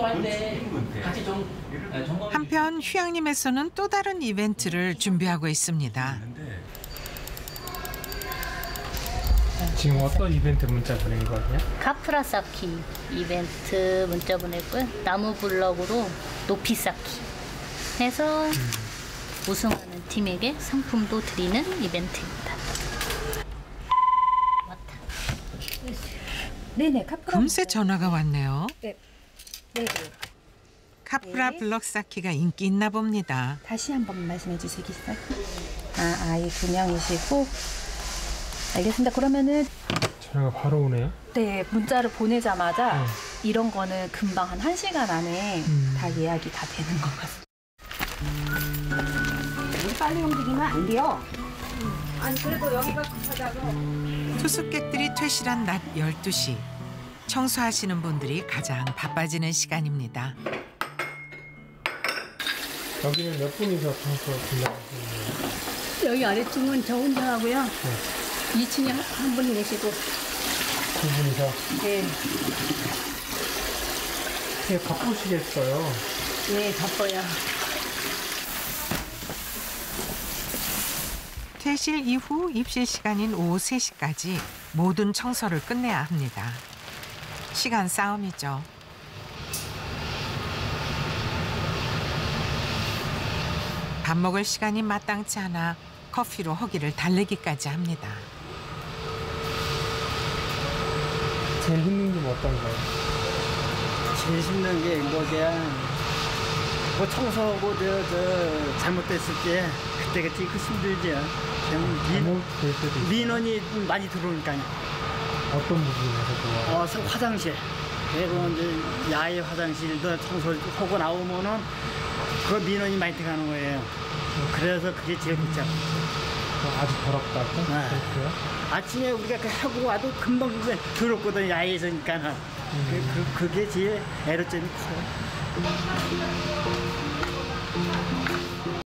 청소할 때 같이 좀 네. 한편 휴양림에서는 또 다른 이벤트를 준비하고 있습니다. 지금 어떤 이벤트 문자 보낸 거냐? 카프라 쌓기 이벤트 문자 보냈고요. 나무 블럭으로 높이 쌓기 해서 우승하는 팀에게 상품도 드리는 이벤트입니다. 왔다. 네네 카프라 금세 전화가 왔네요. 네. 네네 카프라 네. 블럭 쌓기가 인기 있나 봅니다. 다시 한번 말씀해 주시겠어요? 아 아이 두 명이시고 알겠습니다 그러면은 전화가 바로 오네요. 네 문자를 보내자마자 네. 이런 거는 금방 한 1시간 안에 음. 다 예약이 다 되는 것 같습니다 빨리 움직이면 안 돼요. 투숙객들이 퇴실한 낮 12시. 청소하시는 분들이 가장 바빠지는 시간입니다. 여기는 몇 분이서 청소 분량하시는 거예요? 여기 아래층은 저 혼자 하고요. 2층에 한 분 계시고. 두 분이서 네, 되게 바쁘시겠어요. 네, 바빠요. 퇴실 이후 입실 시간인 오후 3시까지 모든 청소를 끝내야 합니다. 시간 싸움이죠. 밥 먹을 시간이 마땅치 않아 커피로 허기를 달래기까지 합니다. 제일 힘든 게 어떤가요? 제일 힘든 게 뭐냐 뭐 청소하고 저, 저 잘못됐을 때 그때 그때 그 힘들죠 그냥. 민, 민원이 많이 들어오니까요 어떤 부분에서 좋아요? 어, 서 화장실 그리고 이제 야외 화장실도 청소를 하고 나오면은 그 민원이 많이 들어가는 거예요 그래서 그게 제일 복잡 아주 더럽다고? 네. 그렇고요. 아침에 우리가 그 하고 와도 금방 그게 더럽거든 야외에서니까 그, 그, 그 게 제일 애로점이 커요